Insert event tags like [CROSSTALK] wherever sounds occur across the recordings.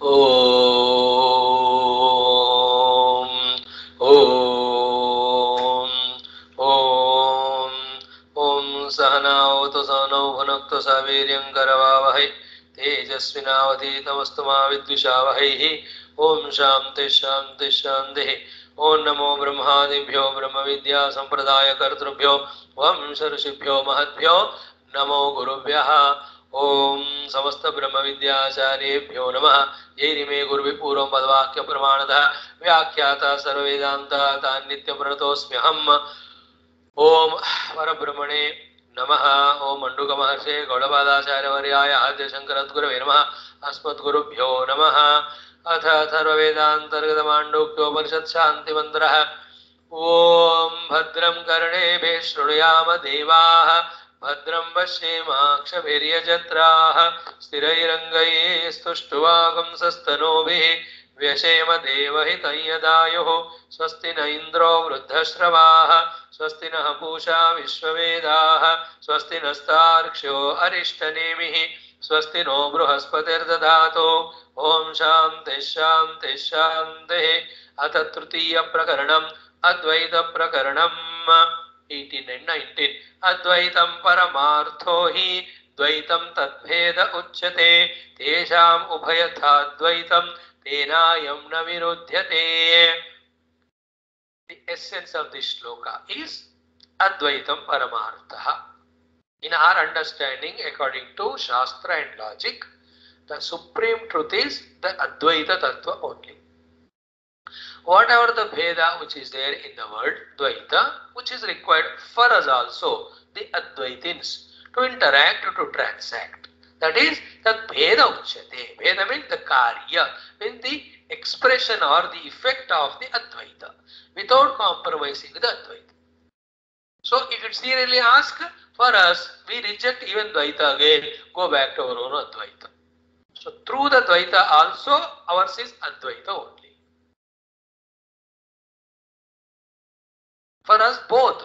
ॐ ॐ ॐ ॐ सहनावतु सहनौ भुनक्तु सवीर्यं करवावहै तेजस्विनावधीतमस्तु मा विद्विषावहैः ॐ शान्ति शान्ति शान्तिः ॐ नमो ब्रह्मादिभ्यो ब्रह्मविद्यासम्प्रदायकर्तृभ्यो वंश ऋषिभ्यो महद्भ्यो नमो गुरुभ्यः ॐ समस्त ब्रह्मविद्याचार्येभ्यो नमः। जैरिमे गुरुभिपूर्वं पदवाक्य प्रमाणतः व्याख्याता सर्ववेदान्तः तान् नित्यप्रणतोऽस्म्यहम् ॐ परब्रह्मणे नमः। ॐ मण्डुकमहर्षे गौडपादाचार्यवर्याय आद्यशङ्करद्गुरवे नम। अस्मद्गुरुभ्यो नमः। अथ अथर्ववेदान्तर्गतमाण्डूक्योपनिषत् शान्तिमन्त्रः। ॐ भद्रं कर्णेभिः शृणुयाम देवाः। भद्रं पश्येमाक्षभिर्यजत्राः स्थिरैरङ्गैः स्तुष्टुवागंसस्तनूभिः व्यशेम देवहितं यदायुः, स्वस्ति न इन्द्रो वृद्धश्रवाः, स्वस्ति नः पूषा विश्ववेदाः, स्वस्ति नस्तार्क्ष्यो अरिष्टनेमिः, स्वस्ति नो बृहस्पतिर्दधातु। ॐ शान्तिः शान्तिः शान्तिः। अथ तृतीयप्रकरणम्, अद्वैतप्रकरणम्। एय्टीन् एण्ड् नैन्टीन् अद्वैतं परमार्थो हि द्वैतं तद्भेद उच्यते तेषाम् उभयथाद्वैतं तेनायं न विरुध्यते The essence of this shloka is Advaitam Paramartha. In our understanding, according to Shastra and logic, the supreme truth is the Advaita Tattva only. Whatever the Veda which is there in the word Dvaita, which is required for us also, the Advaitins, to interact, to transact. That is the Veda Uchyate. Veda means the Karya, means the expression or the effect of the Advaita, without compromising the Advaita. So if it's really asked for us, we reject even Dvaita again, go back to our own Advaita. So through the Dvaita also, ours is Advaita only. For us both,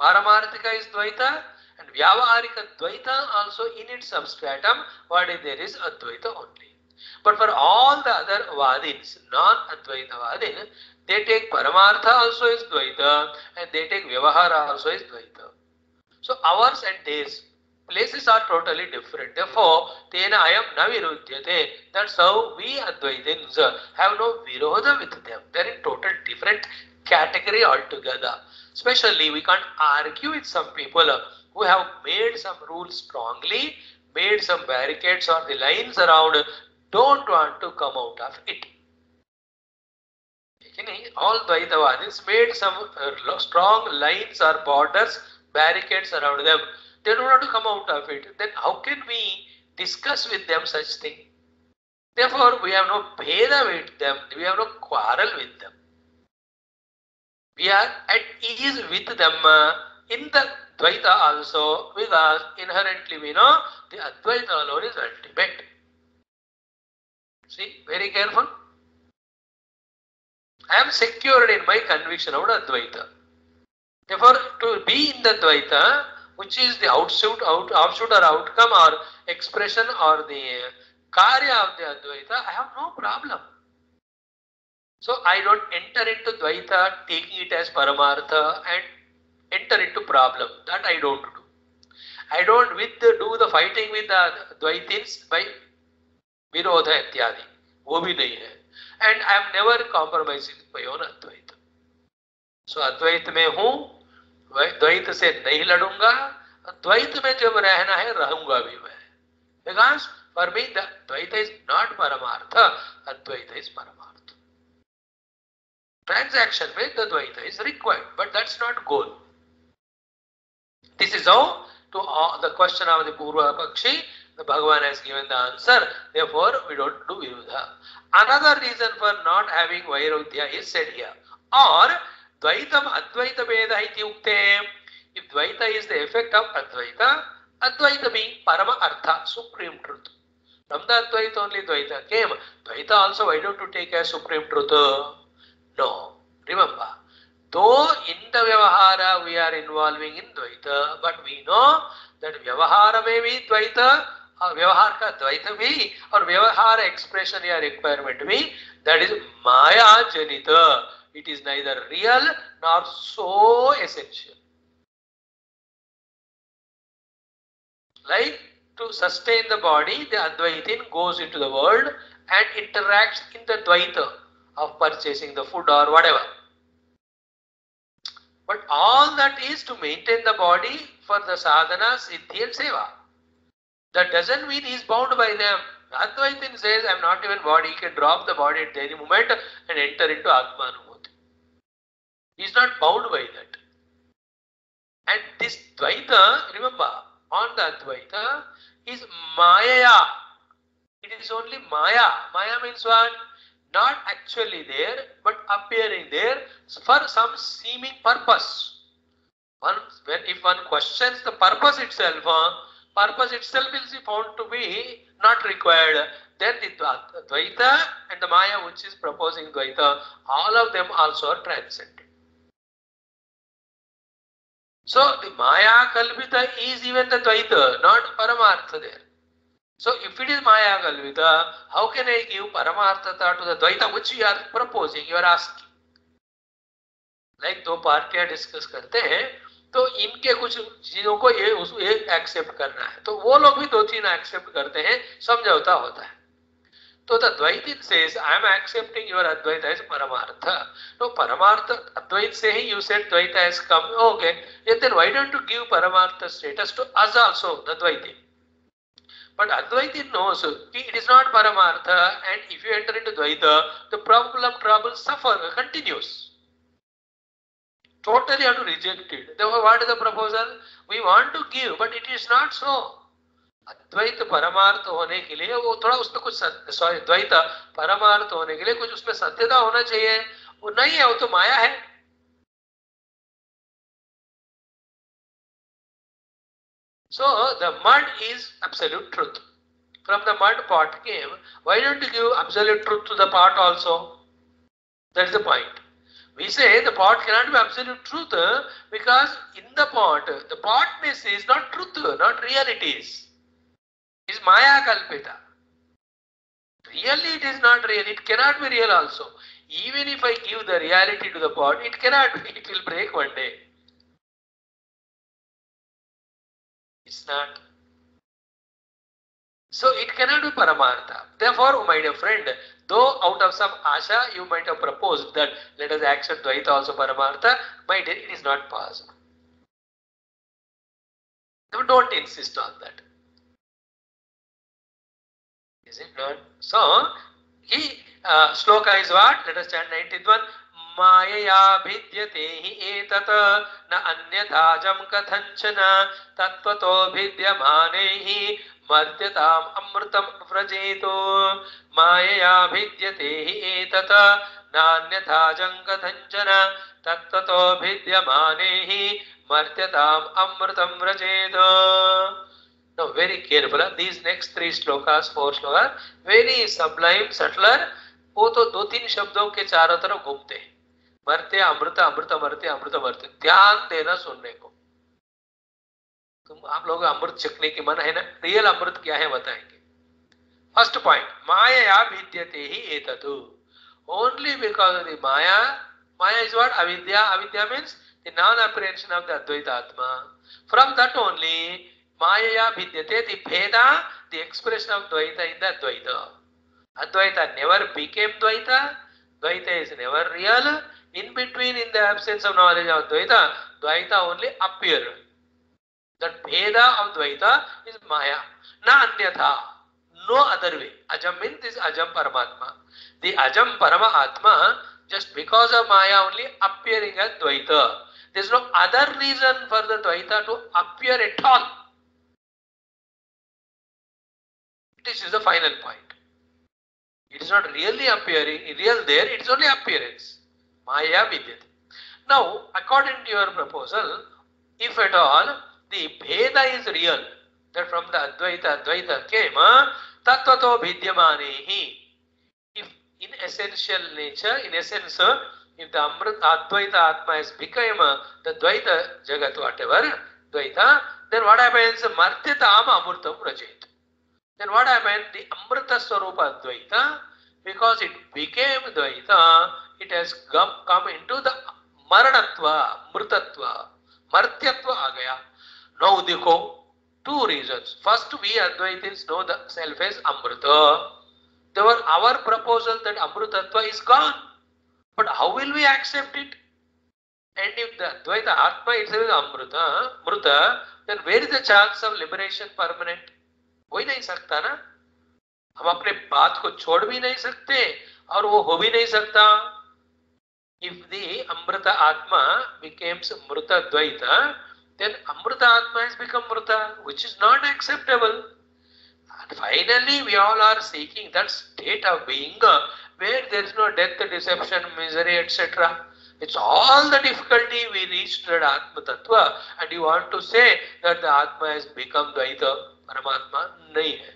Paramarthika is Dvaita and Vyavaharika Dvaita also in its substratum, what is there is Advaita only. But for all the other Vadins, non-Advaita Vadin, they take Paramartha also is Dvaita and they take Vyavahara also is Dvaita. So hours and days, places are totally different. Therefore, Tena Ayam na viruddhyate. That's how we Advaitins have no virodha with them. They're in total different category altogether. Especially, we can't argue with some people who have made some rules strongly, made some barricades or the lines around, don't want to come out of it. All Dvaitavadis made some uh, strong lines or borders, barricades around them. They don't want to come out of it. Then how can we discuss with them such thing? Therefore, we have no bheda with them. We have no quarrel with them. We are at ease with them uh, in the Dvaita also because inherently we know the Advaita alone is ultimate. See, very careful. I am secured in my conviction about Advaita. Therefore, to be in the Dvaita, which is the outshoot, out, offshoot or outcome or expression or the karya of the Advaita, I have no problem. So I don't enter into Dvaita taking it as Paramartha and enter into problem. That I don't do. I don't with the, do the fighting with the Dvaitins by Virodha इत्यादि वो भी नहीं है and I am never compromising my own Advaita so Advaita में हूँ द्वैत से नहीं लड़ूँगा द्वैत में जब रहना है रहूँगा भी मैं because for me Dvaita is not paramartha Advaita is paramartha transaction with the Dvaita is required, but that's not goal. This is how to uh, the question of the Purva Pakshi, the Bhagavan has given the answer. Therefore, we don't do Virudha. Another reason for not having Vairudhya is said here. Or Dvaitam Advaita Veda iti ukte. If Dvaita is the effect of Advaita, Advaita being Parama Artha, supreme truth. From the Advaita only Dvaita came. Dvaita also, why don't you take as supreme truth? No. Remember, though in the Vyavahara we are involving in Dvaita, but we know that Vyavahara may be Dvaita, or Vyavahar ka Dvaita bhi, or Vyavahara expression or requirement may. that is Maya Janita. It is neither real nor so essential. Like to sustain the body, the Advaitin goes into the world and interacts in the Dvaita of purchasing the food or whatever but all that is to maintain the body for the sadhana siddhi and seva that doesn't mean he is bound by them. Advaitin says, I am not even body. He can drop the body at any moment and enter into Atmanubhuti. He is not bound by that. And this Dvaita, remember, on the Advaita is Maya. It is only Maya. Maya means what? Not actually there, but appearing there for some seeming purpose. One, when if one questions the purpose itself, purpose itself is found to be not required. Then the Dvaita and the Maya which is proposing Dvaita, all of them also are transcendent. So the Maya Kalpita is even the Dvaita, not Paramartha there. So if it is Maya Kalpita, how can I give Paramarthata to the Dvaita which you are proposing, you are asking? Like दो पार्टियाँ discuss करते हैं तो इनके कुछ चीज़ों को ये उस ये एक्सेप्ट करना है। तो वो लोग भी दो तीन एक्सेप्ट करते हैं समझौता होता है। तो the Dvaita says I am accepting your Advaita as paramartha तो परमार्थ अद्वैत से ही you said Dvaita as come okay then why don't to give paramartha status to us also the But Advaita knows it is not Paramartha and if you enter into Dvaita, the problem trouble suffer continues. Totally have to reject it. Therefore, what is the proposal? We want to give, but it is not so. Advaita परमार्थ होने के लिए वो थोड़ा उसमें कुछ sorry द्वैत परमार्थ होने के लिए कुछ उसमें सत्यता होना चाहिए वो नहीं है वो तो माया है So the mud is absolute truth. From the mud pot came. Why don't you give absolute truth to the pot also? That is the point. We say the pot cannot be absolute truth because in the pot, the potness is not truth, not realities. It is Maya Kalpita. Really it is not real, it cannot be real also. Even if I give the reality to the pot, it cannot be, it will break one day. It's not. So it cannot be Paramartha. Therefore, my dear friend, Though out of some asha you might have proposed that let us accept Dvaita also Paramartha, my dear, it is not possible. Don't insist on that. Is it not? So, he, uh, shloka is what? Let us chant 91. मायया भिद्यते हि एतत् न अन्यथाजं कथञ्चन तत्त्वतो भिद्यमाने अमृतं व्रजेतो मायया भिद्यते हि एतत् नान्यथाजं कथञ्चन तत्त्वतो भिद्यमाने अमृतं very careful. These next three four very sublime, subtler. वो तो दो तीन शब्दों के चारों तरफ़ घूमते हैं मरते अमृत अमृत मरते अमृत मरते। ध्यान देना सुनने को। तुम, आप लोग अमृत चखने की मन है ना? रियल अमृत क्या है बताएँगे। फ़र्स्ट पॉइंट माया विद्यते ही एततु। Only because of the maya maya is what avidya. Avidya means the non apprehension of the Advaita atma from that only माया विद्यते the bheda the expression of द्वैत इन द द्वैत अद्वैत never became Dvaita. Dvaita is never real In between, in the absence of knowledge of Dvaita, Dvaita only appear. That Bheda of Dvaita is Maya. Na Anyatha. No other way. Ajam means this Ajam Paramatma. The Ajam Paramatma, just because of Maya only appearing as Dvaita. There is no other reason for the Dvaita to appear at all. This is the final point. It is not really appearing, real there, it is only appearance. Maya Vidyate. Now, according to your proposal, if at all the Bheda is real, that from the Advaita, Advaita came, Tattvato Vidyamanehi. If in essential nature, in essence, if the Amrit, Advaita Atma has become the Dvaita Jagat, whatever, Dvaita, then what happens? Martyatam Amurtam Rajet. Then what happened? The Amrita Swarupa Advaita, because it became Dvaita, it has come, come into the Maranatva, Mritatva, Martyatva गया. Now देखो, two reasons. First, we Advaitis know the self as Amrita. There were our proposal that Amrutatva is gone. But how will we accept it? And if the Advaita Atma itself is Amrita, Mruta, then where is the chance of liberation permanent? हो ही नहीं सकता ना हम अपने बात को छोड़ भी नहीं सकते और वो हो भी नहीं सकता If the Amrita Atma becomes Mruta Dvaita, then Amrita Atma has become Mruta, which is not acceptable. And finally, we all are seeking that state of being uh, where there is no death, deception, misery, etc. It's all the difficulty we reached that Atma Tattva, and you want to say that the Atma has become Dvaita, Paramatma, nahi hai.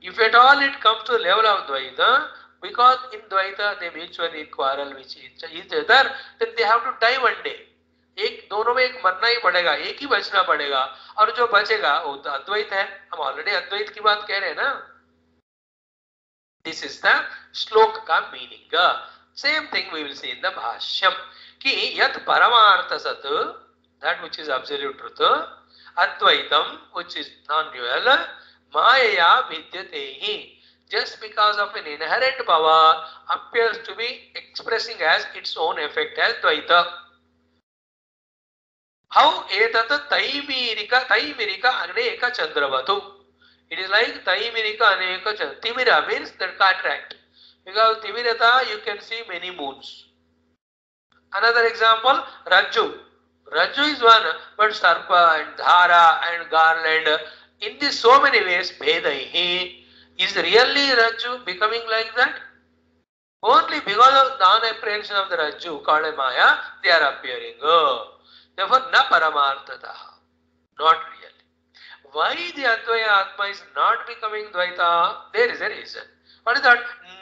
If at all it comes to the level of Dvaita, because in Dvaita they mutually quarrel with each other, then they have to die one day. एक दोनों में एक मरना ही पड़ेगा एक ही बचना पड़ेगा और जो बचेगा वो तो अद्वैत है हम ऑलरेडी अद्वैत की बात कह रहे हैं ना दिस इज़ द श्लोक का meaning same thing we will see in the bhashyam कि यत परमार्थ सत that which is absolute truth Advaitam, which is non-dual, Maya Vidyatehi. Just because of an inherent power appears to be expressing as its own effect as Dvaita. How etata taimirika taimirika aneka chandravatu. It is like taimirika aneka. Timira means that cataract. Because Timirata you can see many moons. Another example, Rajju. Raju is one, but Sarpa and Dhara and Garland, in this so many ways, Bhedaihi, is really Raju becoming like that? Only because of non-apprehension of the Raju called Maya, they are appearing. Oh. Therefore, na paramartata. Not really. Why the Advaya Atma is not becoming Dvaita? There is a reason. What is that?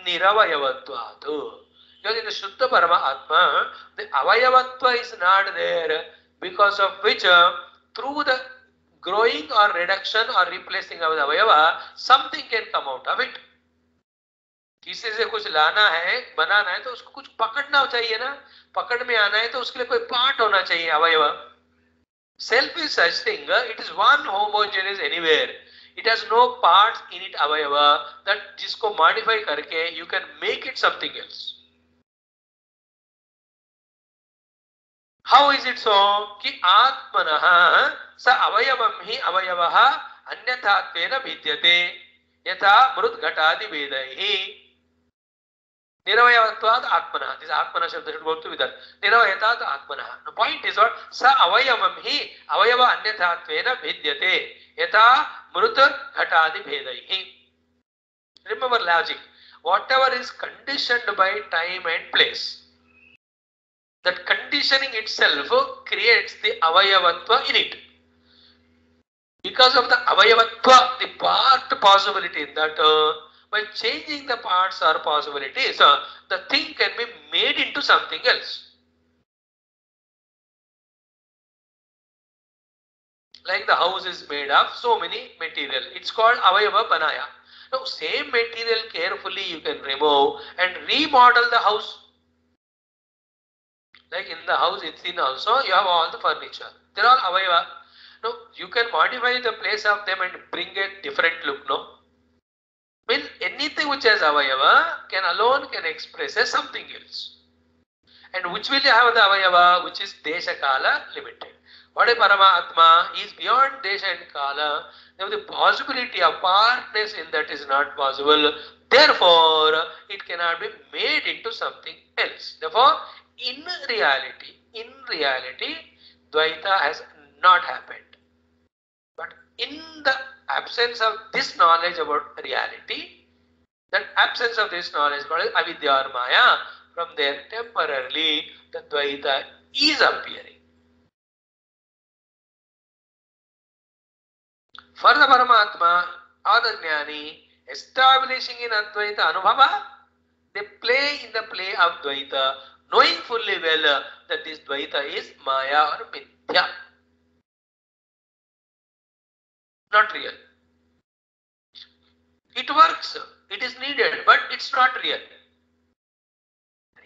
Niravayavatvatu. Because in the Shuddha Parama Atma, the Avayavatva is not there because of which uh, through the growing or reduction or replacing of the avayava something can come out of it. किसी से कुछ लाना है, बनाना है तो उसको कुछ पकड़ना चाहिए ना। पकड़ में आना है तो उसके लिए कोई पार्ट होना चाहिए अवयव। Self is such thing it is one homogeneous anywhere it has no parts in it avayava that जिसको मॉडिफाई करके you can make it something else how is it so कि आत्मन स अवयवम ही अवयव अन्यथात्वेन भिद्यते। यथा मृत घटादि वेद ही निरवयत्वाद आत्मन दिस आत्मन शब्द go to with that. निरवयताद Atman. The point is what? स अवयवम ही अवयव अन्यथात्वेन भिद्यते। यथा मृत घटादि भेद remember logic. Whatever is conditioned by time and place that conditioning itself creates the avayavatva in it. Because of the avayavatva, the part possibility that, uh, by changing the parts or possibilities, uh, the thing can be made into something else. Like the house is made of so many material. It's called avayava banaya. Now, same material carefully you can remove and remodel the house like in the house within also, you have all the furniture. They're all avayava. No, you can modify the place of them and bring a different look, no? Means anything which has avayava can alone can express as something else. And which will have the avayava which is desha kala limited. What a Paramatma is beyond desha and kala. Now the possibility of partness in that is not possible. Therefore, it cannot be made into something else. Therefore, in reality, in reality, Dvaita has not happened. But in the absence of this knowledge about reality, that absence of this knowledge called avidya or maya, from there temporarily the Dvaita is appearing. For the Paramatma or the Jnani, establishing in Advaita Anubhava, they play in the play of Dvaita knowing fully well uh, that this Dvaita is Maya or Mithya. Not real. It works. It is needed, but it's not real.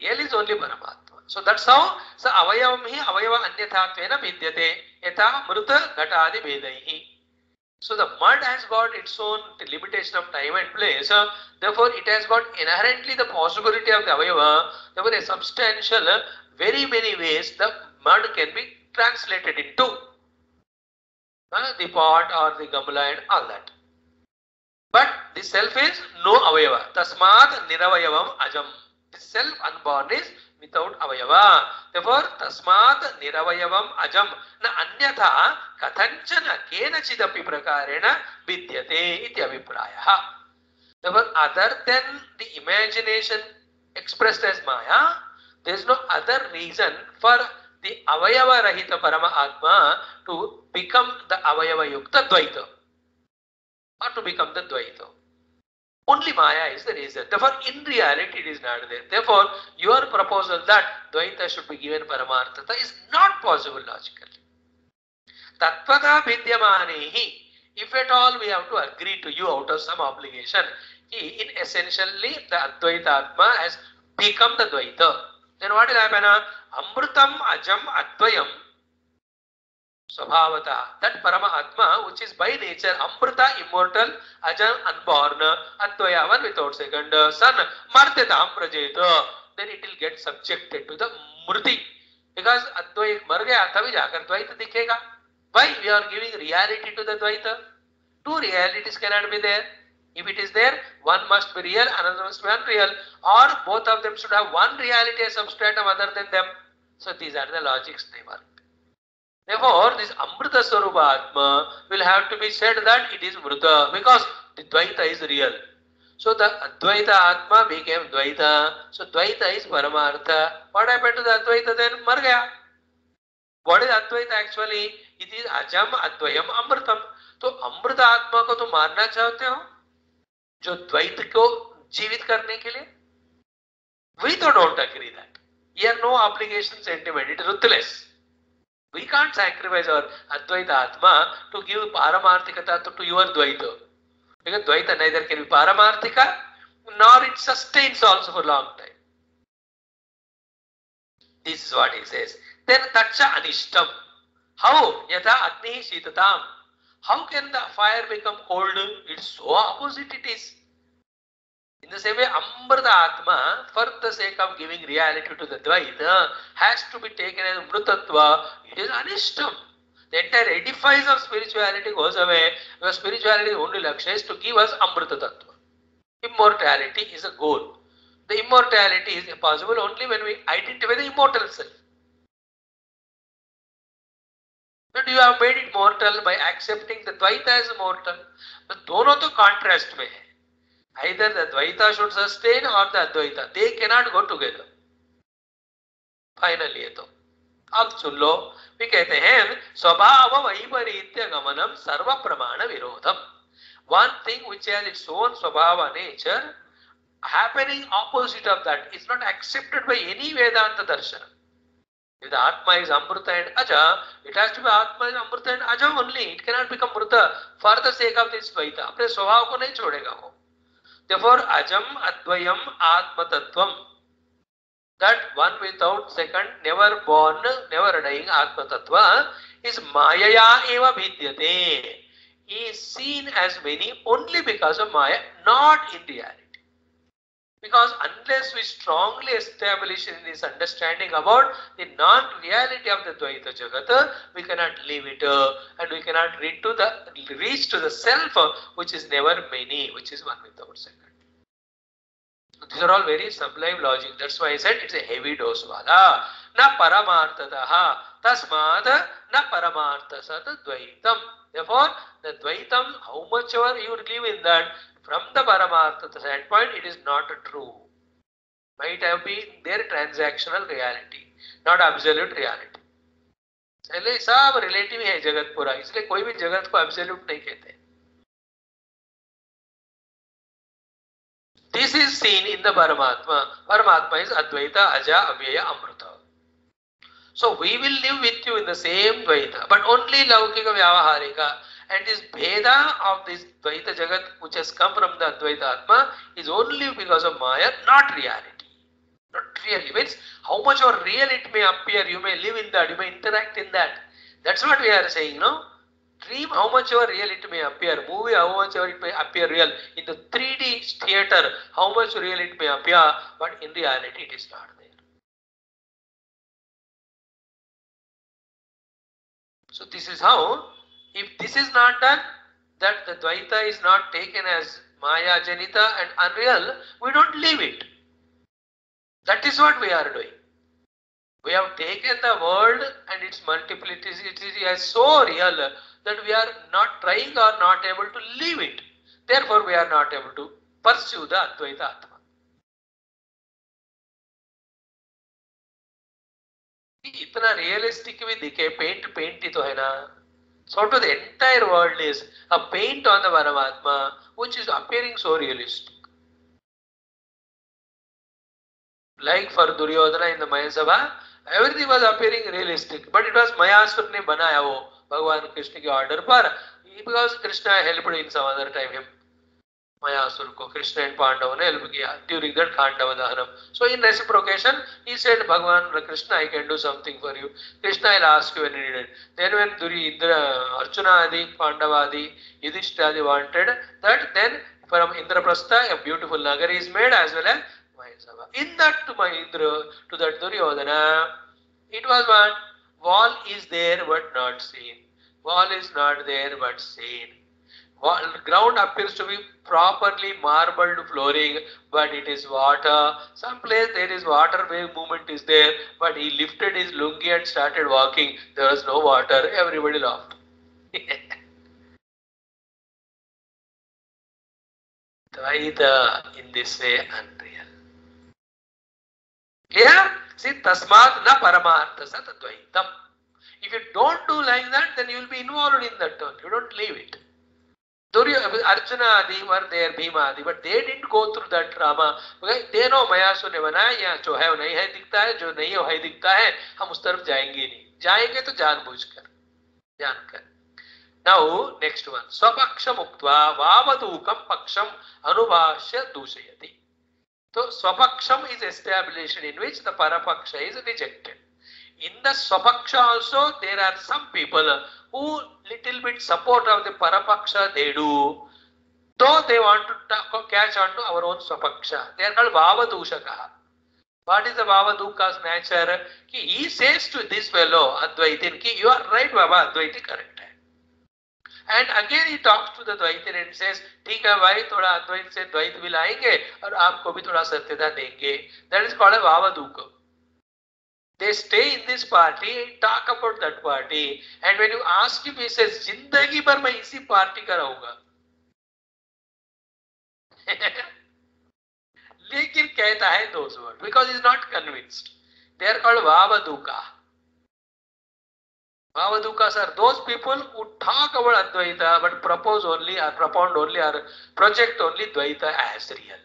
Real is only Paramatma. So that's how so avayavam hi avayava anyathatvena vidyate yatha mruta ghatadi vedaihi. So the mud has got its own limitation of time and place. Uh, therefore, it has got inherently the possibility of the avayava. Therefore, a substantial, very many ways the mud can be translated into uh, the pot or the gamla and all that. But the self is no avayava. Tasmat niravayavam ajam. Self unborn is without avayava. Therefore, tasmat niravayavam ajam. Na anyatha kathanchana kenachidapi prakarena vidyate iti abhipraya. Therefore, other than the imagination expressed as maya, there is no other reason for the avayava rahita parama atma to become the avayava yukta dvaita or to become the dvaita. Only Maya is the reason. Therefore, in reality, it is not there. Therefore, your proposal that Dvaita should be given Paramarthata is not possible logically. Tattvata Vidyamanehi, if at all we have to agree to you out of some obligation, he in essentially the Advaita Atma has become the Dvaita. Then what will happen? Ajam Advayam स्वभावतः that paramatma which is by nature amrita immortal ajan unborn अत्वयावन without second सन मर्तेत अमृजेत then it will get subjected to the मृति because अद्वै मर गया तभी जाकर द्वैत दिखेगा why we are giving reality to the Dvaita two realities can not be there If it is there, one must be real, another must be unreal, or both of them should have one reality as substratum other than them. So these are the logics they work. Therefore, this Amrita Sarupa Atma will have to be said that it is Mrita because the Dvaita is real. So the Advaita Atma became Dvaita. So Dvaita is Paramartha. What happened to the Advaita then? Mar gaya. What is Advaita actually? It is Ajam Advayam Amritam. तो अमृत आत्मा को तो मारना चाहते हो जो द्वैत को जीवित करने के लिए we तो don't agree that here no obligation sentiment it is ruthless We can't sacrifice our Advaita Atma to give Paramarthikata to, to your Dvaita. Because Dvaita neither can be Paramarthika nor it sustains also for a long time. This is what he says. Then Tacha Anishtam. How? Yatha Agni Shitatam. How can the fire become cold? It's so opposite it is. In the same way, Amrita Atma, for the sake of giving reality to the Dvaita, has to be taken as Mrutatva. It is Anishtam. The entire edifice of spirituality goes away because spirituality only Laksha is to give us Amrita Tattva. Immortality is a goal. The immortality is possible only when we identify the immortal self. But you have made it mortal by accepting the Dvaita as mortal. But दोनों तो contrast में है Either the Dvaita should sustain or the Advaita. They cannot go together. Final ये तो अब सुन लो भी कहते हैं स्वभाव वैपरीत्य गमनम सर्व प्रमाण विरोधम one thing which has its own swabhava nature happening opposite of that is not accepted by any vedanta darshan if the atma is amrita and aja it has to be atma is amrita and aja only it cannot become mrita for the sake of this dvaita अपने स्वभाव को नहीं छोड़ेगा वो Therefore, ajam advayam atma tattvam. That one without second, never born, never dying atma tattva is mayaya eva vidyate. Is seen as many only because of maya, not in reality. Because unless we strongly establish in this understanding about the non-reality of the Dvaita Jagata, we cannot leave it and we cannot reach to the reach to the self which is never many, which is one without second. These are all very sublime logic. That's why I said it's a heavy dose wala. Na paramartataha tasmad na paramartha sat dvaitam. Therefore, the dvaitam, how much ever you live in that, from the paramartha standpoint, it is not true. Might have been their transactional reality, not absolute reality. इसलिए सब relative है जगत पूरा इसलिए कोई भी जगत को एब्सोल्यूट नहीं कहते This is seen in the Paramatma. Paramatma is Advaita, Aja, Avyaya, Amrita. So we will live with you in the same Dvaita, but only Laukika Vyavaharika. And this Veda of this Dvaita Jagat, which has come from the Advaita Atma, is only because of Maya, not reality. Not really. Means how much or real it may appear, you may live in that, you may interact in that. That's what we are saying, no? Dream how much or real it may appear, movie how much or it may appear real. In the 3D theater, how much real it may appear, but in reality it is not there. So this is how if this is not done, that the Dvaita is not taken as Maya Janita and unreal, we don't leave it. That is what we are doing. We have taken the world and its multiplicity as so real that we are not trying or not able to leave it. Therefore, we are not able to pursue the advaita atma. इतना realistic भी दिखे paint paint ही तो है ना। So to the entire world is a paint on the paramatma which is appearing so realistic like for Duryodhana in the Mahesh everything was appearing realistic but it was Mayasura ने बनाया वो Bhagwan Krishna ki order par because Krishna helped in some other time him. Mayasur ko Krishna and Pandava ne help kiya during that Khandava Dahanam. So in reciprocation, he said, Bhagwan Krishna, I can do something for you. Krishna will ask you when needed. Then when Duri, Indra, Arjuna Adi, Pandava Adi, Yudhishthira Adi wanted that, then from Indraprastha, a beautiful Nagari is made as well as Mayasabha. In that to Indra, to that Duryodhana, it was one, wall is there but not seen. Wall is not there but seen. Wall, ground appears to be properly marbled flooring, but it is water. Some place there is water wave movement is there, but he lifted his lungi and started walking. There was no water. Everybody laughed. [LAUGHS] In this way unreal. Clear? See, tasmat na paramartha sat dvaitam. If you don't do like that, then you will be involved in that one. You don't leave it. Arjuna Adi were there, Bhima Adi, but they didn't go through that drama. Okay? They know Mayasu ने बनाया या जो है वो नहीं है दिखता है जो नहीं है दिखता है हम उस तरफ़ जाएँगे नहीं जाएँगे तो जानबूझकर जानकर Now next one स्वपक्षम उक्त्वा वावदूकम पक्षम अनुभाष्य दूषयति So swapaksham is established in which the parapaksha is rejected. In the swapaksha also there are some people who little bit support of the parapaksha they do, though they want to catch on to our own swapaksha. They are called Vavadushaka. What is the Vavaduka's nature? He says to this fellow, Advaitin, you are right Baba, Advaiti correct. And again he talks to the Dvaita and ठीक है भाई थोड़ा अद्वैत से द्वैत भी लाएँगे और आपको भी थोड़ा सत्यता देंगे दैट इज़ कॉल्ड भावदूक they stay in this party talk about that party and when you ask him he says ज़िंदगी भर मैं इसी पार्टी का रहूँगा लेकिन कहता है those words because he is not convinced they are called Bhavadukas are those people who talk about Advaita but propose only or propound only or project only Dvaita as real.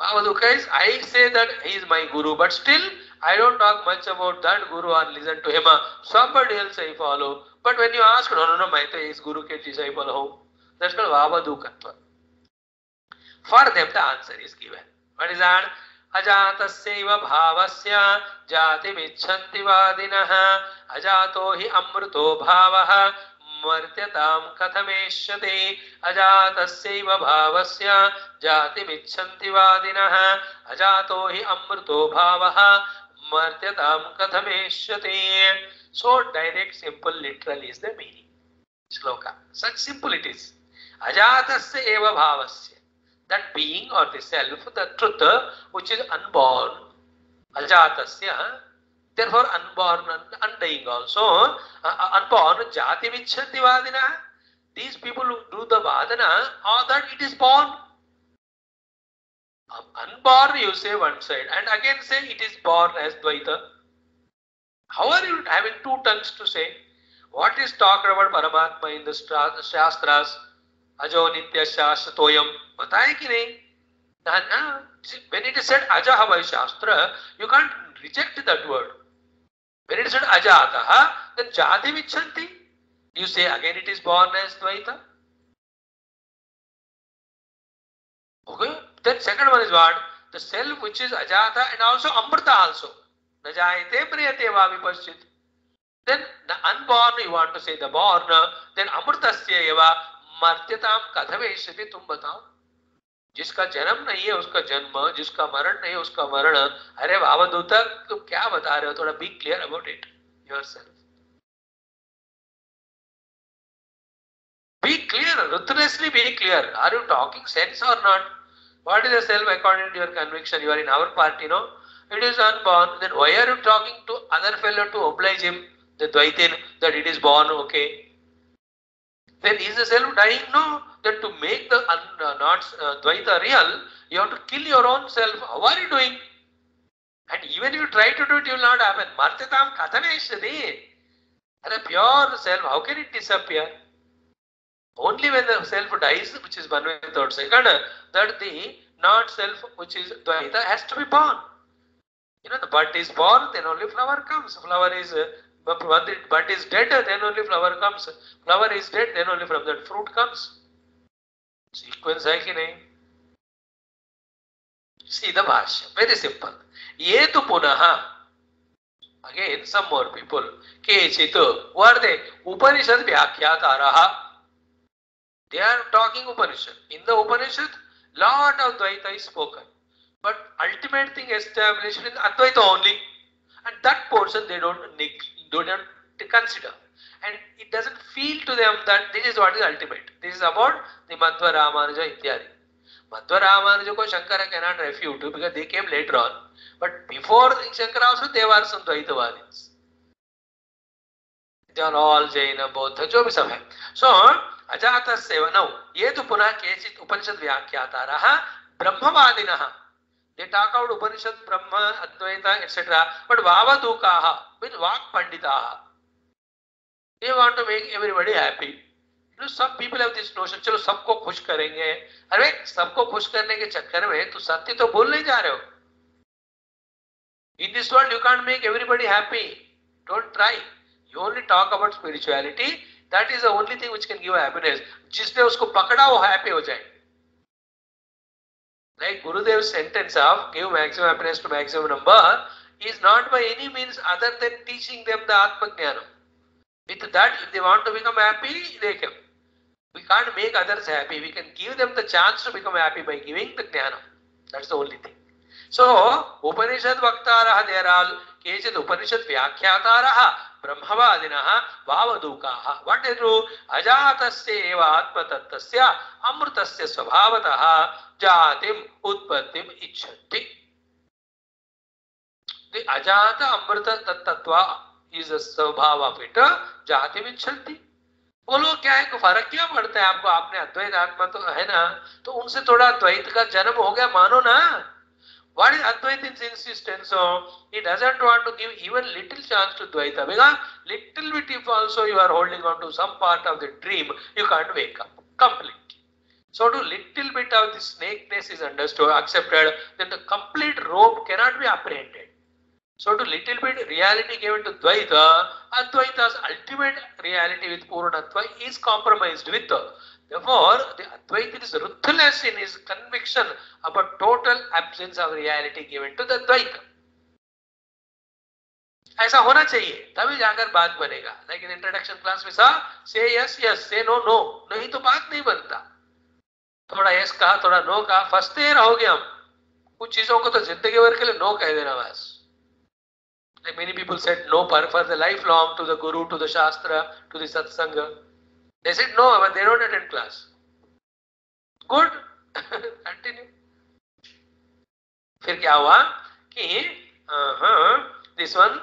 Bhavaduka is, I say that he is my guru, but still I don't talk much about that guru or listen to him. Somebody else I follow. But when you ask, no, no, no, my is guru ke disciple ho. That's called Bhavadukatva. For them the answer is given. What is that? अजातस्यैव भावस्य, जातिमिच्छन्ति वादिनः अजातो हि अमृतो भावः मर्त्यतां कथमेष्यते। अजातस्यैव भावस्य, जातिमिच्छन्ति वादिनः अजातो हि अमृतो भावः मर्त्यतां कथमेष्यते। So direct, simple, literal is the meaning. shloka such simple it is. ajatasya eva bhavasya that being or the self, the truth, which is unborn, ajatasya, therefore unborn and undying also, uh, uh unborn, jati vichhati vadina, these people who do the vadana or that it is born. Um, unborn you say one side and again say it is born as Dvaita. How are you having two tongues to say? What is talked about Paramatma in the Shastras? Ajo Nitya Shastatoyam. शाश्वतोयम बताए कि नहीं when it is said ajaha by shastra you can't reject that word when it is said ajataha then jati vichanti You say again it is born as Dvaita. Okay. Then second one is what? The self which is Ajata and also Amrita also. Najayate priyate va vipashchit. Then the unborn you want to say the born. Then Amritasya eva कथवेशति तुम बताओ जिसका जन्म नहीं है, उसका जन्म, जिसका मरण नहीं है, उसका मरण। अरे बाबा दूतक तुम क्या बता रहे हो? थोड़ा be clear about it yourself be clear ruthlessly be clear are you talking sense और not what is self according to your conviction you are in our party no it is unborn then why are you talking to other fellow to oblige him the Dvaitin that it is born okay? Then is the self dying? No. Then to make the uh, not uh, Dvaita real, you have to kill your own self. How are you doing? And even if you try to do it, it will not happen. Martatam kathaneshadi. And a pure self, how can it disappear? Only when the self dies, which is one way without second, that the not self, which is Dvaita, has to be born. You know, the bud is born, then only flower comes. Flower is, uh, bud is dead, then only flower comes. Flower is dead, then only from that fruit comes. Sequence nahi? See the bhashya, very simple. Ye tu punaha. Again, some more people. Kechit, who are they? Upanishad vyakhyataraha. They are talking Upanishad. In the Upanishad, lot of Dvaita is spoken. But ultimate thing established in Advaita only. And that portion they don't, do not consider. And it doesn't feel to them that this is what is ultimate. This is about the Madhva Ramanuja Ityadi. Madhva Ramanuja ko Shankara cannot refute because they came later on. But before Shankara also there were some Dvaitavadins. They are all Jaina, Bodha, जो भी सब है. So अजात सेवनौ ये तो पुनः केचित उपनिषद व्याख्यातारः ब्रह्मवादिनः they talk out upanishad brahma advaita etc but vavadukaha with vak panditaha they want to make everybody happy you know some people have this notion चलो सबको खुश करेंगे अरे सबको खुश करने के चक्कर में तो सत्य तो भूल नहीं जा रहे हो in this world you can't make everybody happy don't try you only talk about spirituality that is the only thing which can give happiness जिसने उसको पकड़ा वो हैप्पी हो जाए like Gurudev sentence of give maximum happiness to maximum number is not by any means other than teaching them the Atma Jnana. With that, if they want to become happy, they can. We can't make others happy. We can give them the chance to become happy by giving the Jnana. That's the only thing. So, Upanishad Vaktaraha, they are Kechid Upanishad Vyakhyatarah is अजातस्य एव आत्मतत्त्वस्य अमृतस्य स्वभावतः जातिम उत्पत्तिम इच्छन्ति। The ajata amrita tattva is a svabhava of it जाति वो लोग क्या है फ़र्क क्या पड़ता है आपको? आपने अद्वैत आत्मा तो है ना? तो उनसे थोड़ा द्वैत का जन्म हो गया, मानो ना? What is Advaita's insistence? So he doesn't want to give even little chance to Dvaita because little bit if also you are holding on to some part of the dream, you can't wake up completely. So to little bit of the snakeness is understood, accepted, then the complete rope cannot be apprehended. So to little bit reality given to Dvaita, Advaita's ultimate reality with Purnatva is compromised with Therefore, the Advaita is ruthless in his conviction about total absence of reality given to the Advaita. ऐसा होना चाहिए तभी जाकर बात बनेगा लेकिन introduction class में सा say yes yes say no no नहीं तो बात नहीं बनता थोड़ा यस कहा थोड़ा नो कहा फंसते रहोगे हम कुछ चीज़ों को तो ज़िंदगी भर के लिए नो कह देना बस like many people said no for, for the lifelong to the guru to the shastra to the satsanga They said no, but they don't attend class. Good. Continue. फिर क्या हुआ कि दिस वन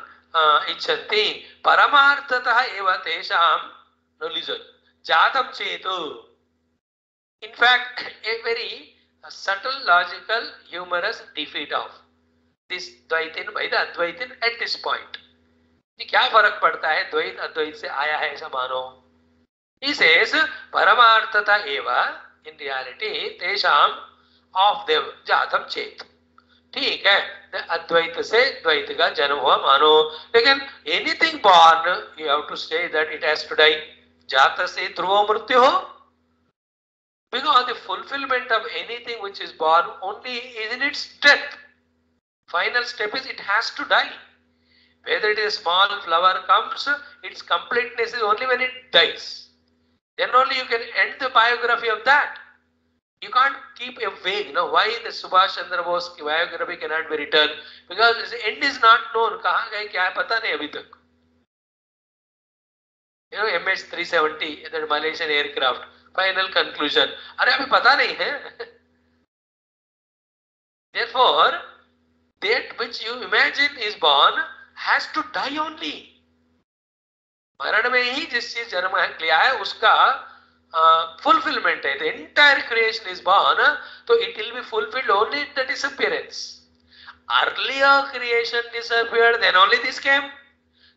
इच्छन्ति परमार्थतः एव तेषां नो लिजन जातं चेत् in fact a very subtle logical humorous defeat of Dvaitin भाई ना अद्वैतिन एट दिस पॉइंट क्या फ़र्क पड़ता है द्वैत अद्वैत से आया है ऐसा मानो? परमार्थता एवं इन रियालिटी तेषाम ऑफ़ देव जातम चेत. ठीक है अद्वैत से द्वैत का जन्म हुआ मानो। लेकिन anything born you have to say that it has to die जात से ध्रुव मृत्यु हो। Because the fulfilment of anything which is born only is in its death final step is it has to die whether it is small flower comes its completeness is only when it dies then only you can end the biography of that you can't keep a vague, you know, why the Subhash Chandra Bose biography cannot be written? Because its end is not known. कहाँ गए क्या है पता नहीं अभी तक. You know, MH370, that Malaysian aircraft, final conclusion. अरे अभी पता नहीं है. [LAUGHS] Therefore, that which you imagine is born has to die only. मरण में ही जिस चीज जन्म लिया है उसका fulfillment the entire creation is born so it will be fulfilled only in the disappearance earlier creation disappeared then only this came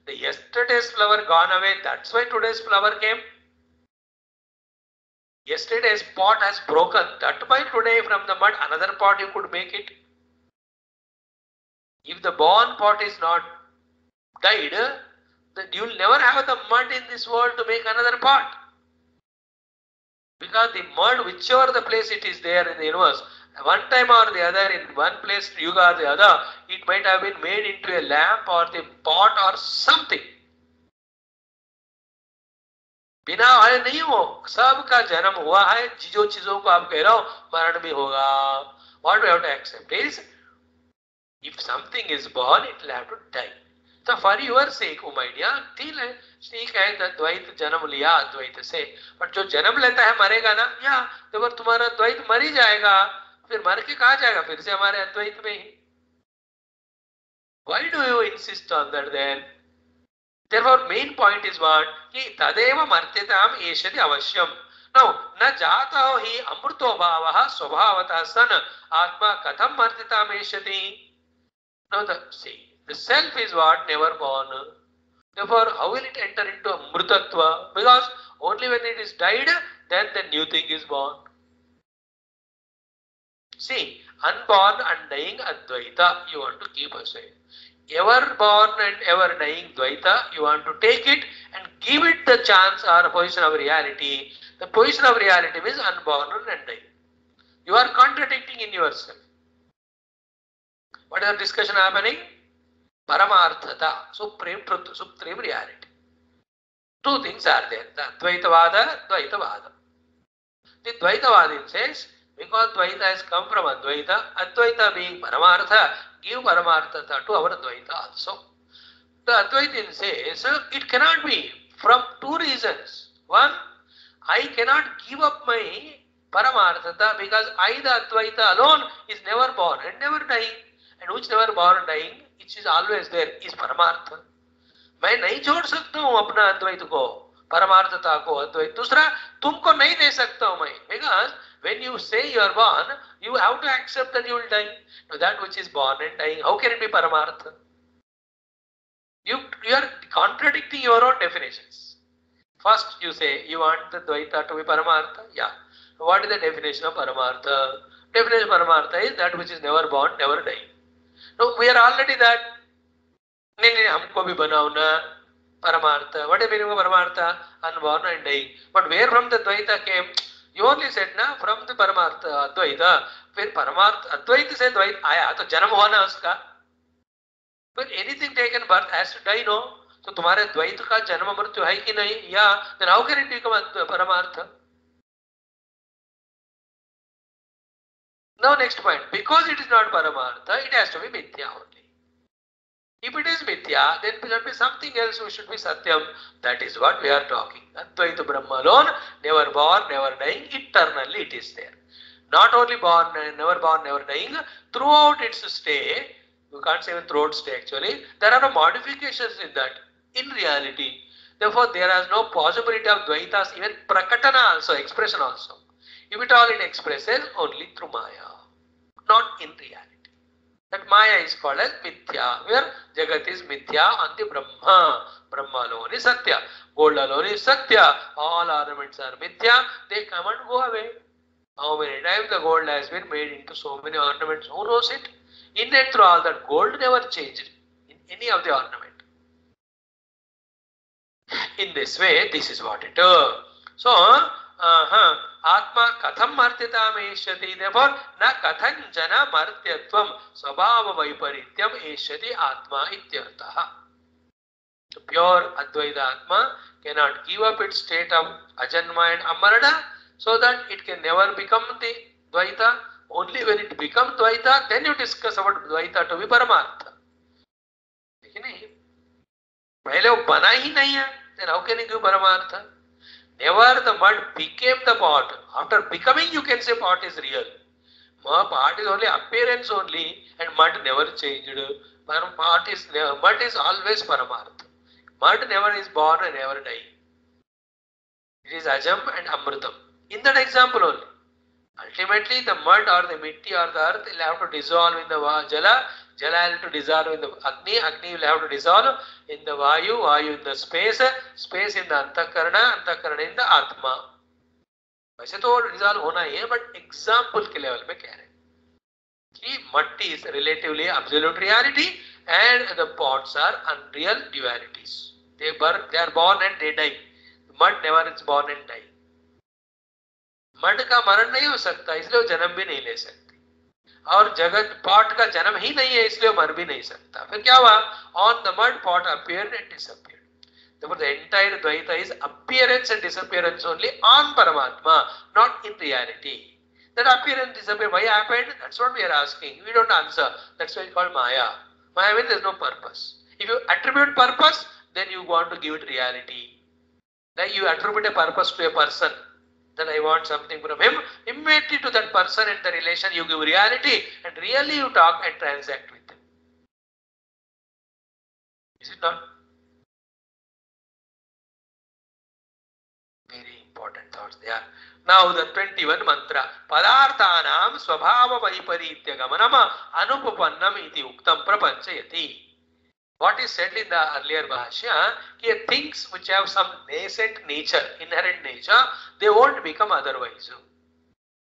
the yesterday's flower gone away that's why today's flower came yesterday's pot has broken that why today from the mud another pot you could make it if the born pot is not died then you'll never have the mud in this world to make another pot because the mud, whichever the place it is there in the universe, one time or the other, in one place, yuga or the other, it might have been made into a lamp or the pot or something. बिना आए नहीं हो सबका जन्म हुआ है जो चीजों को आप कह रहे हो मरण भी होगा what we have to accept is if something is born, it will have to die. So, for your sake oh my dear ठीक ठीक है द्वैत जन्म लिया अद्वैत से पर जो जन्म लेता है मरेगा ना या तो तुम्हारा द्वैत मर ही जाएगा फिर मर के कहा जाएगा फिर से हमारे अद्वैत में ही why do you insist on that then? Therefore, main point is what कि तदेव मर्त्यताम एषति अवश्यम now न जातो हि अमृतो भावः स्वभावतः सन आत्मा कथम मर्त्यताम एषति now the see the self is what never born Therefore, how will it enter into a Mrutatva? Because only when it is died, then the new thing is born. See, unborn, and undying Advaita, you want to keep aside. Ever born and ever dying Dvaita, you want to take it and give it the chance or position of reality. The position of reality is unborn and undying. You are contradicting in yourself. What is the discussion happening? Paramarthata, supreme truth, supreme reality. Two things are there, the Advaitavada, Dvaitavada. The Dvaitavadin says, because Dvaita has come from Advaita, Advaita being Paramartha, give Paramarthata to our Dvaita also. The Advaitin says, it cannot be from two reasons. One, I cannot give up my Paramarthata because I, the Advaita alone, is never born and never dying. And which never born dying it is always there is paramartha मैं नहीं छोड़ सकता हूँ अपना अद्वैत को, परमार्थता को अद्वैत। दूसरा, तुमको नहीं दे सकता हूँ मैं। Because when you say you are born you have to accept that you will die no that which is born and dying how can it be paramartha you you are contradicting your own definition first you say you want the dvaita to be paramartha या what is the definition of paramartha definition paramartha is that which is never born never dying No, we are already that. नहीं नहीं हमको भी बनाओ ना परमार्थ meaning of paramartha unborn and dying but where from the dvaita came you only said na from the paramartha advaita फिर परमार्थ अद्वैत से द्वैत आया तो जन्म हुआ ना उसका फिर anything taken birth has to die no तो तुम्हारे द्वैत का जन्म मृत्यु है कि नहीं या then how can it become paramartha Now next point, because it is not Paramartha, it has to be Mithya only. If it is Mithya, then there be something else which should be Satyam. That is what we are talking. Advaita Brahma alone, never born, never dying, eternally it is there. Not only born, never born, never dying, throughout its stay, you can't say even throughout stay actually, there are no modifications in that, in reality. Therefore, there is no possibility of Dvaitas, even Prakatana also, expression also. If it all it expresses only through Maya. not in reality. That Maya is called as Mithya, where Jagat is Mithya on the Brahma. Brahma alone is Satya. Gold alone is Satya. All ornaments are Mithya. They come and go away. How many times the gold has been made into so many ornaments? Who knows it? In and through all that gold never changed in any of the ornament. In this way, this is what it is. So, uh, katham martyatam eshyati. Therefore, na kathanjana martyatvam svabhava vaiparityam eshyati atma ityartah. The pure Advaita Atma cannot give up its state of Ajanma and Amarana so that it can never become the Dvaita. Only when it becomes Dvaita, then you discuss about Dvaita to be Paramartha. ठीक नहीं पहले वो बना ही नहीं है then how can you never the word become the part after becoming you can say part is real మా part is only appearance only and mud never changed మనం part is mud is always పరమార్థం mud never is born and never die it is Azam and అమృతం ఇంత example only Ultimately, the mud or the mitti or the earth will have to dissolve in the Jala. Jala will to dissolve in the Agni. Agni will have to dissolve in the Vayu. Vayu in the space. Space in the Antakarana. Antakarana in the Atma. वैसे तो resolve होना ही है but example के level पे कह रहे हैं कि मट्टी is relatively absolute reality and the pots are unreal dualities they birth they are born and they die mud never is born and die mud का मरण नहीं हो सकता इसलिए वो जन्म भी नहीं ले सकती और जगत पॉट का जन्म ही नहीं है इसलिए मर भी नहीं सकता फिर क्या हुआ on the mud pot appear and disappear Therefore, the entire Dvaita is appearance and disappearance only on Paramatma, not in reality. That appearance disappear, why happened? That's what we are asking. We don't answer. That's why it's called Maya. Maya means there's no purpose. If you attribute purpose, then you want to give it reality. Like you attribute a purpose to a person, that I want something from him, immediately to that person and the relation you give reality, and really you talk and transact with him. Is it not? Very important thoughts there. Now the 21 mantra. Padarthanam swabhava vaiparitya gamanam anupapannam iti uktam prapanchayati What is said in the earlier Bhashya, कि things which have some nascent nature, inherent nature, they won't become otherwise.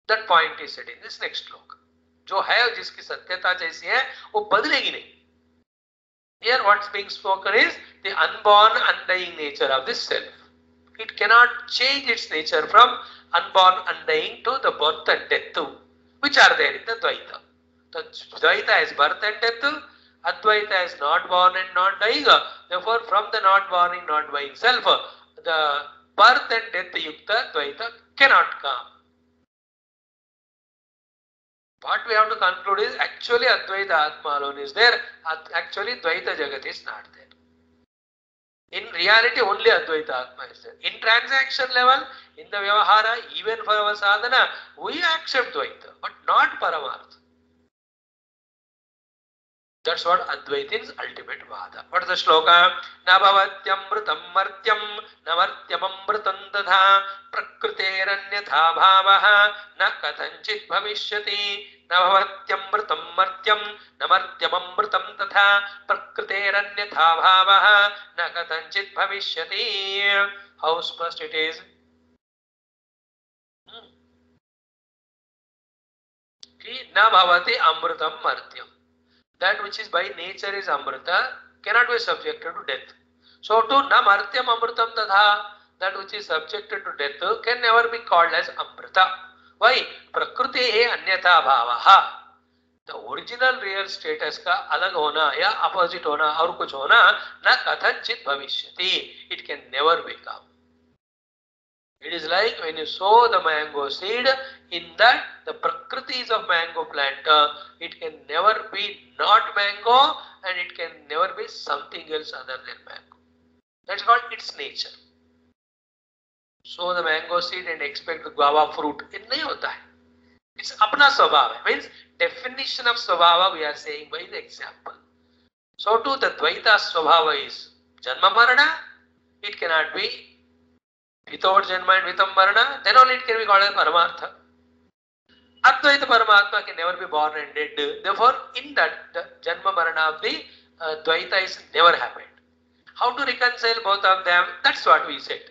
That point is said in this next slok. जो है जिसकी सत्यता जैसी है वो बदलेगी नहीं Here what's being spoken is the unborn, undying nature of this self. It cannot change its nature from unborn, undying to the birth and death, which are there in the Dvaita. The Dvaita is birth and death, Advaita is not born and not dying. Therefore, from the not born and not dying self, the birth and death yukta Dvaita cannot come. What we have to conclude is actually Advaita Atma alone is there, actually Dvaita Jagat is not there. In reality, only Advaita Atma is there. In transaction level, in the Vyavahara, even for our sadhana, we accept Dvaita, but not Paramartha. That's what Advaitin's ultimate vada. What is the shloka? Nabhavatyamritam martyam namartyamamritam tadha prakriteranyatha bhavaha na katanchit bhavishyati नभवत्यमृतं मर्त्यं नमर्त्यममृतं तथा प्रकृतेरन्यथा भावः न कथञ्चित् भविष्यति how स्पष्ट it is कि न भवति अमृतं मर्त्यं that which is by nature is amrita cannot be subjected to death so to na martyam amritam tadha that which is subjected to death can never be called as amrita why प्रकृति है अन्यथा भाव the original real status का अलग होना या opposite होना और कुछ होना न कथनचित भविष्यति it can never become It is like when you sow the mango seed, in that the prakritis of mango plant, it can never be not mango and it can never be something else other than mango. That's called its nature. Sow the mango seed and expect the guava fruit. it nahi hai It's apna swabhava. Means definition of swabhava we are saying by the example. So too the Dvaita swabhava is Janma Marana. It cannot be without Janma and without Marana. Then only it can be called as Paramartha. Advaita Paramatma can never be born and dead. Therefore, in that, Janma Marana of the uh, Dvaita is never happened. How to reconcile both of them? That's what we said.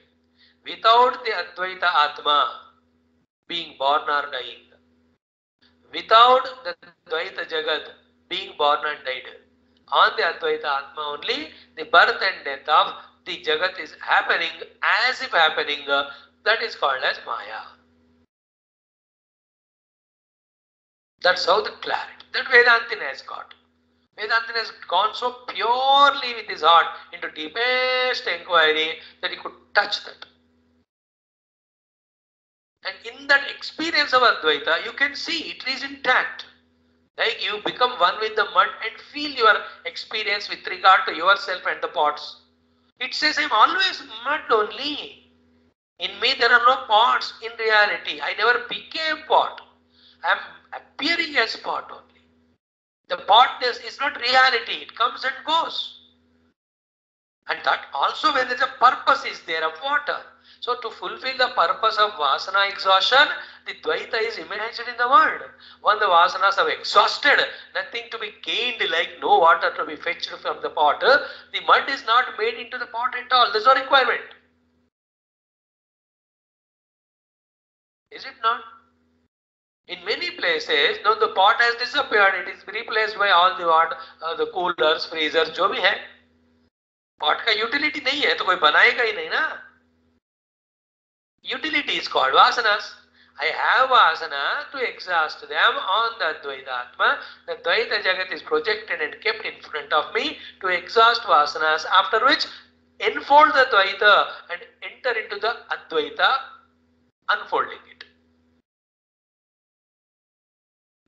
Without the Advaita Atma being born or dying, without the Dvaita Jagat being born and died, on the Advaita Atma only, the birth and death of the Jagat is happening as if happening, uh, that is called as Maya. That's how the clarity that Vedantin has got. Vedantin has gone so purely with his heart into deepest inquiry that he could touch that. And in that experience of Advaita, you can see it is intact. Like you become one with the mud and feel your experience with regard to yourself and the pots. It says I'm always mud only. In me there are no pots in reality. I never became pot. I'm appearing as pot only. The potness is not reality. It comes and goes. And that also when there's a purpose is there of water. So to fulfill the purpose of vasana exhaustion, the Dvaita is imagined in the world. When the vasanas have exhausted, nothing to be gained like no water to be fetched from the pot, the mud is not made into the pot at all. There's no requirement. Is it not? In many places, no, the pot has disappeared. It is replaced by all the what, uh, the coolers, freezers, जो भी है. pot का utility नहीं है तो कोई बनाएगा ही नहीं ना. utility is called vasanas. I have asana to exhaust them on the Advaita Atma. The Dvaita Jagat is projected and kept in front of me to exhaust vasanas, after which enfold the Dvaita and enter into the Advaita, unfolding it.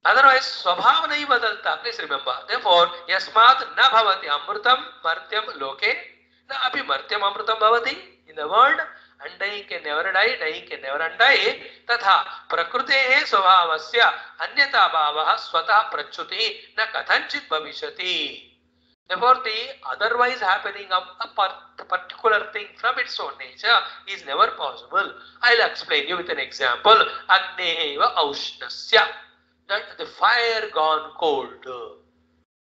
Otherwise, Swabhavanai Vadalta, please remember. Therefore, Yasmat na bhavati amrutam martyam loke na api martyam amrutam bhavati in the world. Andai के never die के never तथा प्रकृते स्वभाव से अन्यता भाव स्वतः प्रच्युति न कथंचित भविष्यति Therefore, the otherwise happening of a particular thing from its own nature is never possible. I'll explain you with an example. Agneva aushnasya. That the fire gone cold.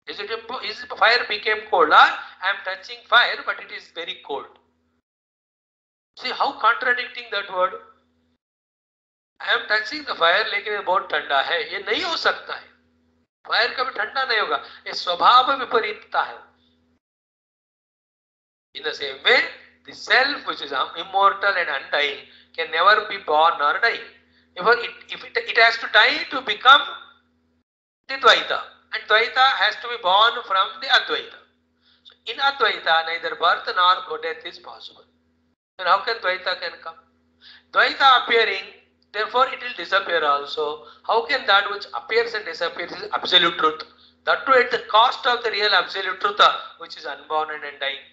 Is it, is fire became cold? I am touching fire, but it is very cold. See how contradicting that word. I am touching the fire लेकिन ये बहुत ठंडा है ये नहीं हो सकता है फायर कभी ठंडा नहीं होगा ये स्वभाव विपरीतता है In the same way, the self which is immortal and undying can never be born or die. If it, if it, it has to die to become the Dvaita. And Dvaita has to be born from the Advaita. So in Advaita, neither birth nor death is possible. Then how can Dvaita can come? Dvaita appearing, therefore it will disappear also. How can that which appears and disappears is absolute truth? That too at the cost of the real absolute truth, which is unborn and undying.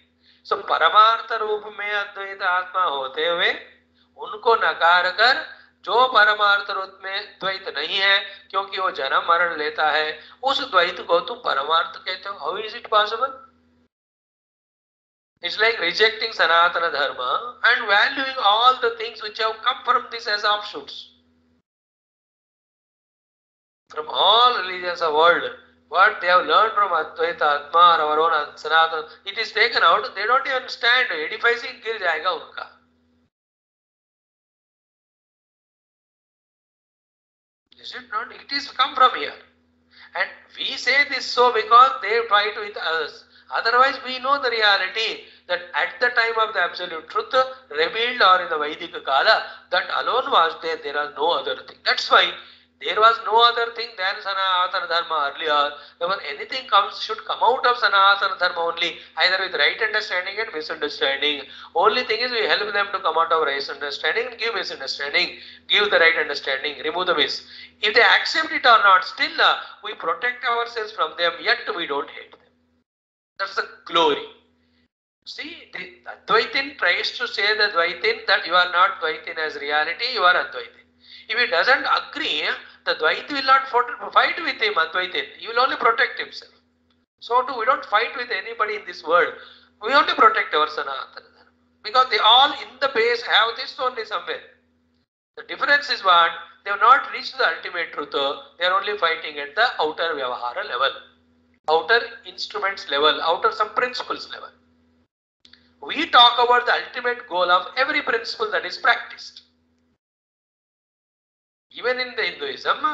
So paramartha रूप में अद्वैत आत्मा होते हुए उनको नकार कर जो परमार्थ रूप में द्वैत नहीं है क्योंकि वो जन्म मरण लेता है उस द्वैत को तुम परमार्थ कहते हो how is it possible It's like rejecting Sanatana Dharma and valuing all the things which have come from this as offshoots. From all religions of the world, what they have learned from Advaita, Atma, or our own Sanatana, it is taken out, they don't even stand, Edifying, se gir unka. Is it not? It is come from here. And we say this so because they try it with us. Otherwise, we know the reality that at the time of the absolute truth revealed or in the Vedic Kala, that alone was there, there was no other thing. That's why there was no other thing than Sanatana Dharma earlier. Therefore, anything comes should come out of Sanatana Dharma only, either with right understanding and misunderstanding. Only thing is we help them to come out of right understanding and give misunderstanding, give the right understanding, remove the miss. If they accept it or not, still uh, we protect ourselves from them, yet we don't hate them. That's the glory. See, the Advaitin tries to say the Dvaitin that you are not Dvaitin as reality, you are Advaitin. If he doesn't agree, the Dvait will not fight with him, Advaitin. He will only protect himself. So too, we don't fight with anybody in this world. We only protect our Sanatana Because they all in the base have this only somewhere. The difference is what? They have not reached the ultimate truth. They are only fighting at the outer Vyavahara level. Outer instruments level, outer some principles level we talk about the ultimate goal of every principle that is practiced. Even in the Hinduism,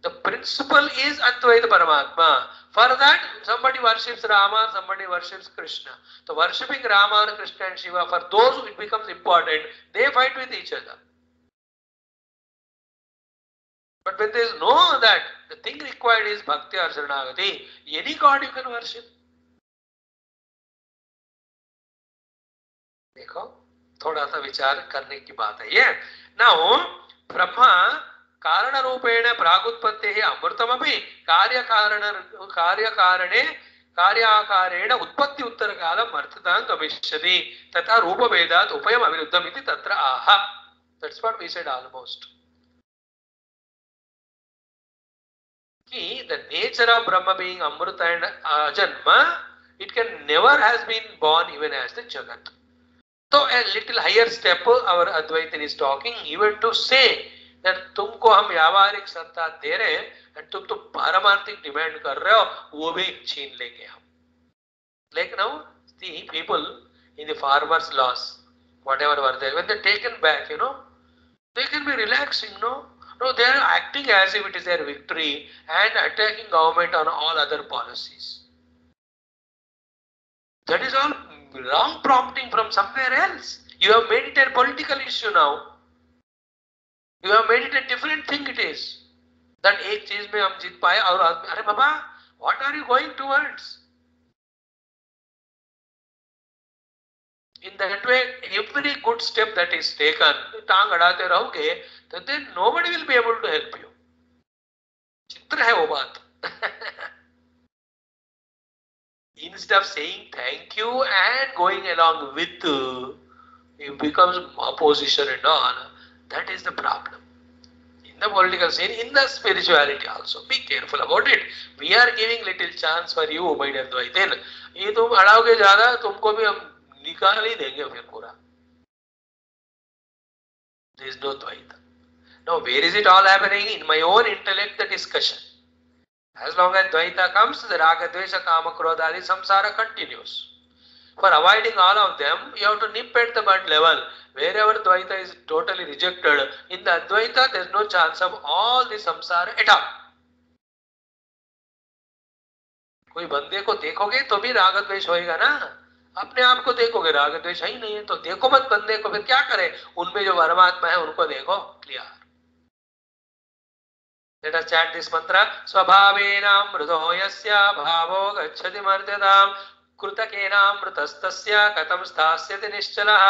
The principle is Advaita Paramatma. For that, somebody worships Rama, somebody worships Krishna. So worshipping Rama or Krishna and Shiva, for those it becomes important, they fight with each other. But when there is no that, the thing required is bhakti or sharanagati. Any god you can worship. देखो, थोड़ा सा विचार करने की बात है ये। Now Brahma कारण रूपेण प्रागुत्पत्ति अमृतमपि कार्य कारण कार्य कारणे कार्याकारेण उत्पत्ति उत्तर कालम अर्थतां गमिष्यति। तथा रूप भेदात् उपयम अविरुद्धम इति तत्र आह। That's what we said almost कि the nature of brahma being amrita and ajanma it can never has been born even as the jagat. So a little higher step our advaitin is talking even to say तुमको हम व्यावहारिक सत्ता दे रहे हैं तुम तो पारमार्थिक डिमांड कर रहे हो वो भी छीन लेंगे हम लेकिन now the people in the farmers laws whatever were there when they taken back you know they can be relaxing no no they are acting as if it is their victory and attacking government on all other policies that is all wrong prompting from somewhere else you have made it a political issue now you have made it a different thing it is that एक चीज़ में हम जीत पाए और अरे बाबा what are you going towards in that way every good step that is taken टांग अड़ाते रहोगे तो then nobody will be able to help you चित्र है वो बात instead of saying thank you and going along with it becomes opposition and all That is the problem. In the political scene, in the spirituality also. Be careful about it. We are giving little chance for you, my dear Dvaitin. ये तुम अड़ाओगे ज्यादा तुमको भी हम निकाल ही देंगे फिर पूरा There is no Dvaita. Now, where is it all happening? In my own intellect, the discussion. As long as Dvaita comes, the Raga, Dvesha, Kama, Krodha, the samsara continues. For avoiding all of them, you have to nip at the bud level. Wherever Dvaita is totally rejected, in the Advaita there is no chance of all the samsara at all. कोई बंदे को देखोगे तो भी राग द्वेष होएगा ना अपने आप को देखोगे राग द्वेष ही नहीं है तो देखो मत बंदे को फिर क्या करे उनमें जो परमात्मा है उनको देखो clear Let us chant this mantra. Svabhavenam mrudoyasya bhavo gacchati martyadam कृतकेनाम मृतस्तस्य कथम स्थास्यति निश्चलः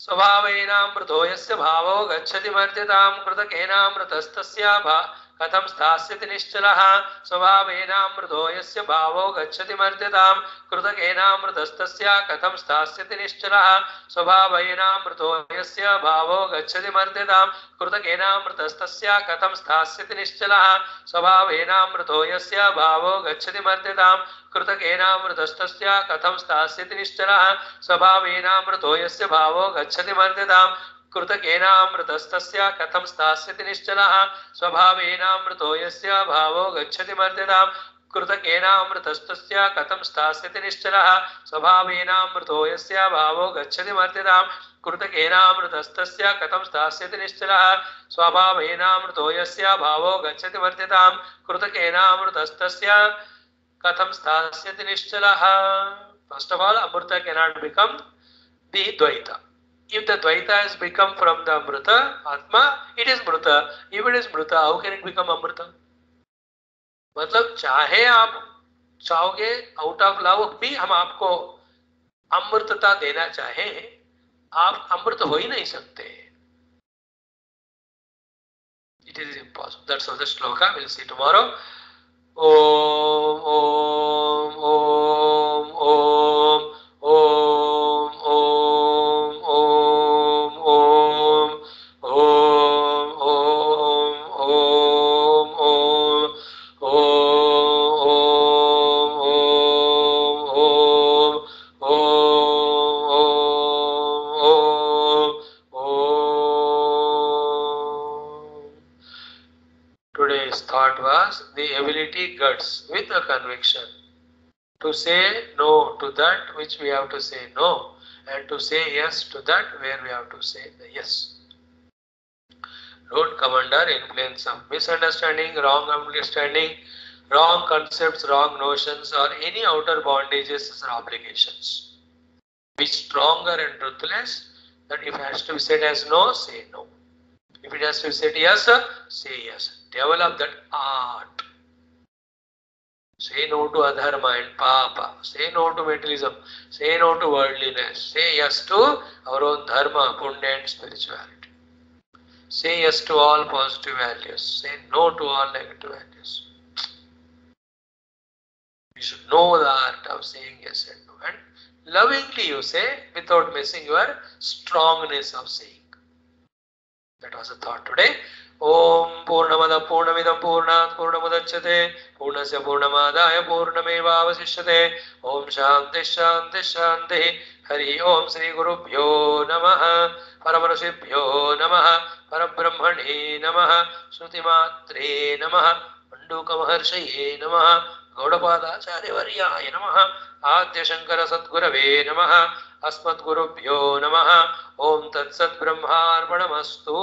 स्वभावेनाम मृतोयस्य भावो गच्छति मर्त्यताम कृतकेनाम मृतस्तस्य भा कथम स्थास्यति निश्चलः? स्वभावेनामृतो यस्य भावो गच्छति मर्त्यतां कृतकेनामृतस्तस्य कथं स्थास्यति निश्चलः? स्वभावेनामृतो यस्य भावो गच्छति मर्त्यतां कृतकेनामृतस्तस्य कथं स्थास्यति निश्चलः? स्वभावेनामृतो यस्य भावो गच्छति मर्त्यतां कृतकेनामृतस्तस्य कथं स्थास्यति निश्चलः? स्वभावेनामृतो यस्य भावो गच्छति मर्त्यतां कृतकेनामृतस्तस्य कथं स्थास्यति निश्चलः? स्वभावेनामृतो यस्य भावो गच्छति मर्त्यतां कृतकेनामृतस्तस्य कथं स्थास्यति निश्चलः? स्वभावेनामृतो यस्य भावो गच्छति मर्त्यतां कृतकेनामृतस्तस्य कथं स्थास्यति अमृत the dvaita if the dvaita has become from the amrita atma it is mrita if it is mrita how can it become amrita मतलब चाहे आप चाहोगे आउट ऑफ़ लव भी हम आपको अमृतता देना चाहे आप अमृत हो ही नहीं सकते it is impossible that's all the shloka see tomorrow Om Om Om guts with a conviction to say no to that which we have to say no and to say yes to that where we have to say yes. Don't come under influence of misunderstanding, wrong understanding, wrong concepts, wrong notions, or any outer bondages or obligations. Be stronger and ruthless that if it has to be said as no, say no. If it has to be said yes, say yes. Develop that art. Say no to adharma and papa. Say no to materialism. Say no to worldliness. Say yes to our own dharma, punya and spirituality. Say yes to all positive values. Say no to all negative values. You should know the art of saying yes and no. And lovingly you say without missing your strongness of saying. That was a thought today. ॐ पूर्णमद पूर्णमिदं पूर्णात् पूर्णमुदच्यते पूर्णस्य पूर्णमादाय पूर्णमेवावशिष्यते ॐ शान्तिः शान्तिः शान्तिः हरि ओम श्रीगुरुभ्यो नमः परमऋषिभ्यो नमः परब्रह्मणे नमः श्रुतिमात्रे नमः मण्डूकमहर्षये नमः गौडपादाचार्यवर्याय नमः आद्यशङ्करसद्गुरवे नमः अस्मद्गुरुभ्यो नमः। ॐ तत्सद्ब्रह्मार्पणमस्तु।